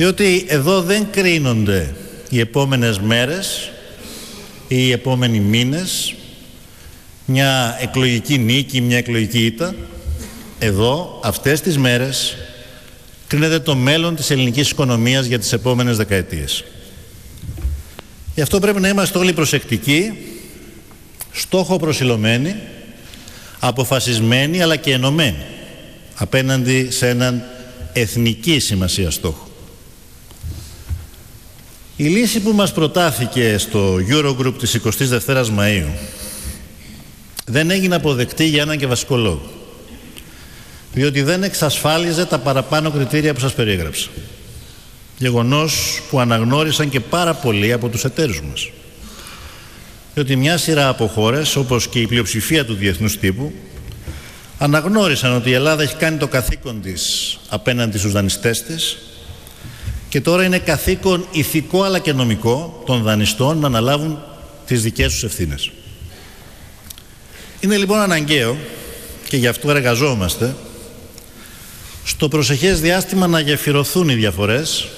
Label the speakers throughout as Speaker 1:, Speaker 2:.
Speaker 1: Διότι εδώ δεν κρίνονται οι επόμενες μέρες ή οι επόμενοι μήνες μια εκλογική νίκη, μια εκλογική ήττα. Εδώ, αυτές τις μέρες, κρίνεται το μέλλον της ελληνικής οικονομίας για τις επόμενες δεκαετίες. Γι' αυτό πρέπει να είμαστε όλοι προσεκτικοί, στόχο προσιλωμένοι, αποφασισμένοι αλλά και ενωμένοι απέναντι σε έναν εθνική σημασία στόχο. Η λύση που μας προτάθηκε στο Eurogroup της 22ης Μαΐου δεν έγινε αποδεκτή για έναν και βασικό λόγο. Διότι δεν εξασφάλιζε τα παραπάνω κριτήρια που σας περιέγραψα. Γεγονός που αναγνώρισαν και πάρα πολλοί από τους εταίρους μας. Διότι μια σειρά από χώρες, όπως και η πλειοψηφία του διεθνούς τύπου, αναγνώρισαν ότι η Ελλάδα έχει κάνει το καθήκον της απέναντι στους δανειστές της και τώρα είναι καθήκον ηθικό αλλά και νομικό των δανειστών να αναλάβουν τις δικές τους ευθύνες. Είναι λοιπόν αναγκαίο και γι' αυτό εργαζόμαστε στο προσεχές διάστημα να γεφυρωθούν οι διαφορές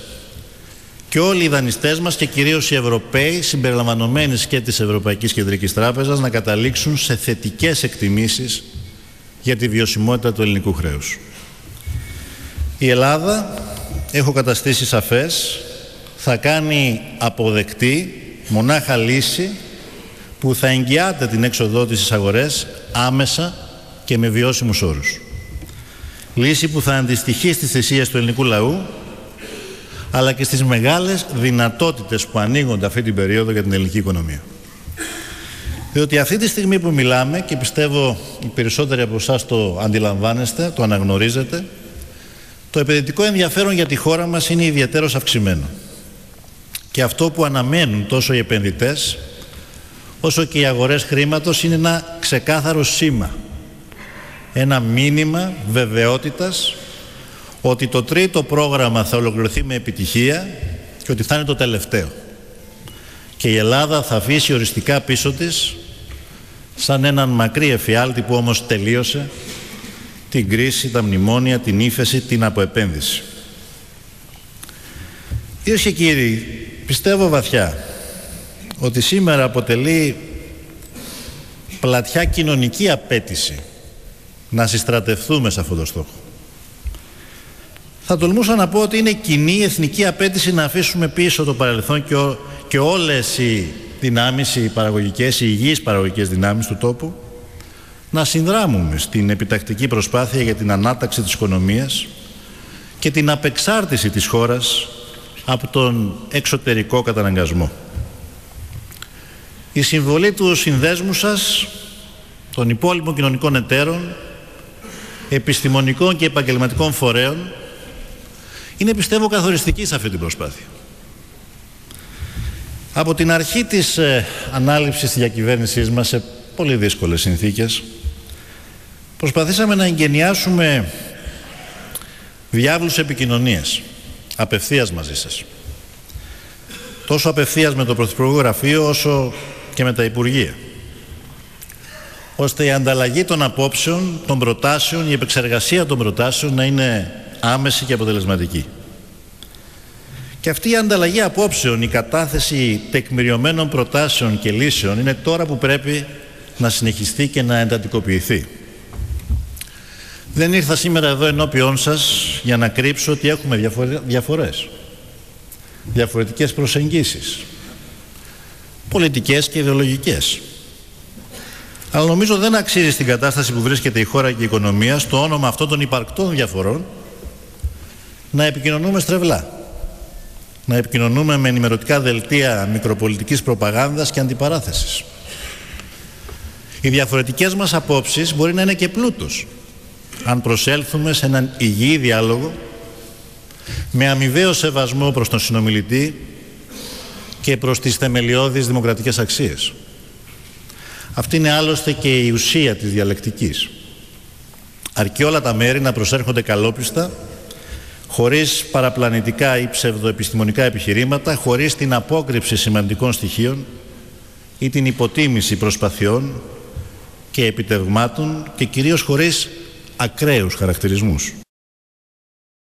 Speaker 1: και όλοι οι δανειστές μας και κυρίως οι Ευρωπαίοι συμπεριλαμβανομένοι και της Ευρωπαϊκής Κεντρικής Τράπεζας να καταλήξουν σε θετικές εκτιμήσεις για τη βιωσιμότητα του ελληνικού χρέους. Η Ελλάδα, έχω καταστήσει σαφές, θα κάνει αποδεκτή μονάχα λύση που θα εγγυάται την έξοδό της στις αγορές άμεσα και με βιώσιμους όρους. Λύση που θα αντιστοιχεί στις θυσίες του ελληνικού λαού αλλά και στις μεγάλες δυνατότητες που ανοίγονται αυτή την περίοδο για την ελληνική οικονομία. Διότι αυτή τη στιγμή που μιλάμε και πιστεύω οι περισσότεροι από εσάς το αντιλαμβάνεστε, το αναγνωρίζετε, το επενδυτικό ενδιαφέρον για τη χώρα μας είναι ιδιαίτερος αυξημένο. Και αυτό που αναμένουν τόσο οι επενδυτές όσο και οι αγορές χρήματος είναι ένα ξεκάθαρο σήμα. Ένα μήνυμα βεβαιότητας ότι το τρίτο πρόγραμμα θα ολοκληρωθεί με επιτυχία και ότι θα είναι το τελευταίο. Και η Ελλάδα θα αφήσει οριστικά πίσω της σαν έναν μακρύ εφιάλτη που όμως τελείωσε την κρίση, τα μνημόνια, την ύφεση, την αποεπένδυση. Κυρίες και κύριοι, πιστεύω βαθιά ότι σήμερα αποτελεί πλατιά κοινωνική απέτηση να συστρατευτούμε σε αυτό το στόχο. Θα τολμούσα να πω ότι είναι κοινή εθνική απέτηση να αφήσουμε πίσω το παρελθόν και, ο, και όλες οι δυνάμεις, οι παραγωγικές, οι υγιείς παραγωγικές δυνάμεις του τόπου να συνδράμουμε στην επιτακτική προσπάθεια για την ανάταξη της οικονομίας και την απεξάρτηση της χώρας από τον εξωτερικό καταναγκασμό. Η συμβολή του συνδέσμου σας, των υπόλοιπων κοινωνικών εταίρων, επιστημονικών και επαγγελματικών φορέων, είναι πιστεύω καθοριστική σε αυτή την προσπάθεια. Από την αρχή της ε, ανάληψης της διακυβέρνησής μας σε πολύ δύσκολες συνθήκες προσπαθήσαμε να εγκαινιάσουμε διάβλους επικοινωνίας απευθείας μαζί σας. Τόσο απευθείας με το Πρωθυπουργό Γραφείο όσο και με τα Υπουργεία ώστε η ανταλλαγή των απόψεων, των προτάσεων, η επεξεργασία των προτάσεων να είναι άμεση και αποτελεσματική. Και αυτή η ανταλλαγή απόψεων, η κατάθεση τεκμηριωμένων προτάσεων και λύσεων είναι τώρα που πρέπει να συνεχιστεί και να εντατικοποιηθεί. Δεν ήρθα σήμερα εδώ ενώπιόν σας για να κρύψω ότι έχουμε διαφορές. Διαφορετικές προσεγγίσεις. Πολιτικές και ιδεολογικές. Αλλά νομίζω δεν αξίζει στην κατάσταση που βρίσκεται η χώρα και η οικονομία στο όνομα αυτών των υπαρκτών διαφορών να επικοινωνούμε στρεβλά να επικοινωνούμε με ενημερωτικά δελτία μικροπολιτικής προπαγάνδας και αντιπαράθεσης. Οι διαφορετικές μας απόψεις μπορεί να είναι και πλούτος αν προσέλθουμε σε έναν υγιή διάλογο με αμοιβαίο σεβασμό προς τον συνομιλητή και προς τις θεμελιώδεις δημοκρατικές αξίες. Αυτή είναι άλλωστε και η ουσία της διαλεκτικής. Αρκεί όλα τα μέρη να προσέρχονται καλόπιστα χωρίς παραπλανητικά ή ψευδοεπιστημονικά επιχειρήματα, χωρίς την απόκρυψη σημαντικών στοιχείων ή την υποτίμηση προσπαθειών και επιτευγμάτων και κυρίως χωρίς ακραίους χαρακτηρισμούς.